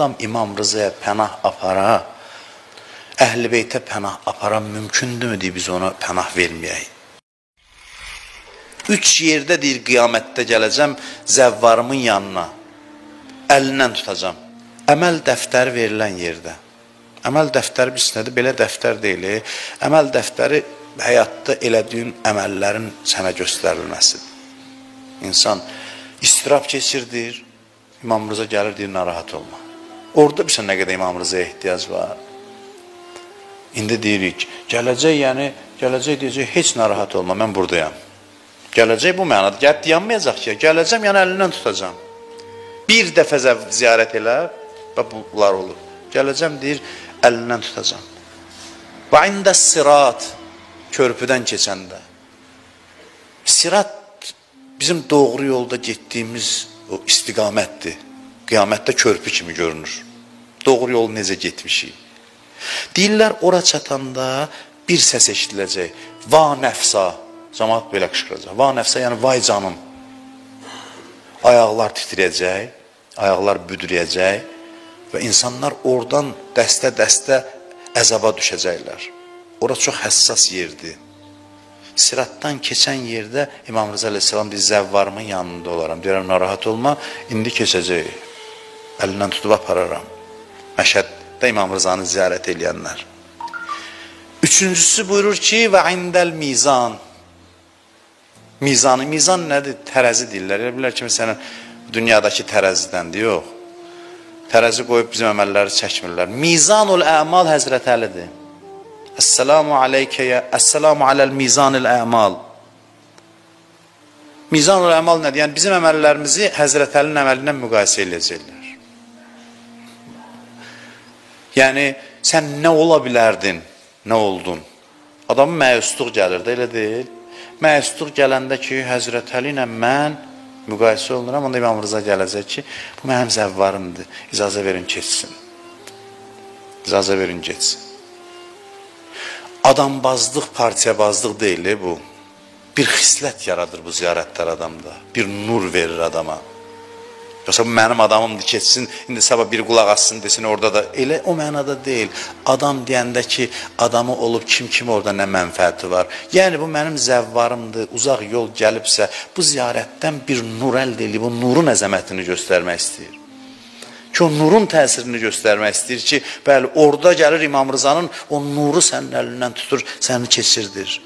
adam İmam Rızaya pənah apara, Əhl-i Beytə pənah aparan mümkündürmü deyib biz ona pənah verməyək? Üç yerdə deyir qiyamətdə gələcəm zəvvarımın yanına, əlindən tutacam. Əməl dəftəri verilən yerdə. Əməl dəftəri biz nədir? Belə dəftər deyil. Əməl dəftəri həyatda elədiyin əməllərin sənə göstərilməsidir. İnsan istirab keçirdir, İmam Rıza gəlir deyir, narahat olma. Orada bilsən nə qədər İmam Rızaya ehtiyac var. İndi deyirik, gələcək, yəni gələcək deyəcək, heç narahat olma, mən buradayam. Gələcək bu mənada, gəlib dayanmayacaq ki, gələcəm, yəni əlindən tutacam. Bir dəfə ziyarət elə və bunlar olur. Gələcəm deyir, əlindən tutacam. Və ində sirat körpüdən keçəndə. Sirat bizim doğru yolda getdiyimiz o istiqamətdir. Qiyamətdə körpü kimi görünür. Doğru yol necə getmişik. Deyirlər ora çatanda bir səs eşidiləcək. Va nəfsa. Cəmaat belə qışqıracaq. Va nəfsə yəni vay canım. Ayaqlar titrəyəcək, ayaqlar büdrəyəcək və insanlar oradan dəstə-dəstə əzaba düşəcəklər. Ora çox həssas yerdir. Siratdan keçən yerdə İmam Rıza əleyhissalam deyir, zəvvarımın yanında olaram. Deyirəm, narahat olma, indi keçəcək. Əlindən tutub apararam. Məşhəddə İmam Rızanı ziyarət eləyənlər. Üçüncüsü buyurur ki, və indəl mizan. Mizanı, mizan nədir? Tərəzi deyirlər. Elə bilər ki, məsələn, dünyadakı tərəzidəndir, yox. Tərəzi qoyub bizim əməlləri çəkmirlər. Mizanul əmal Həzrət Əlidir. Əssalamu aleykəyə, əssalamu aləl mizanil əmal. Mizanul əmal nədir? Yəni, bizim əməllərimizi Həzrət Əlinin əməlindən müqayisə eləyəcəklər. Yəni, sən nə ola bilərdin, nə oldun? Adamın məyusluq gəlir də, elə deyil. Məyusluq gələndə ki, Həzrət Əli ilə mən müqayisə olunuram, onda İmam Rıza gələcək ki, bu mənim zəvvarımdır, icazə verin keçsin. İcazə verin geçsin. Adambazlıq, partiyabazlıq deyil bu. Bir xislət yaradır bu ziyarətlər adamda. Bir nur verir adama. Yoxsa bu mənim adamımdır, keçsin, indi sabah bir qulaq assın desin orada da. Elə o mənada deyil. Adam deyəndə ki, adamı olub kim kim orada nə mənfəəti var. Yəni bu mənim zəvvarımdır, uzaq yol gəlibsə, bu ziyarətdən bir nur əldə edib, o nurun əzəmətini göstərmək istəyir. Ki, o nurun təsirini göstərmək istəyir ki, bəli, orada gəlir İmam Rızanın o nuru sənin əlindən tutur, səni keçirdir.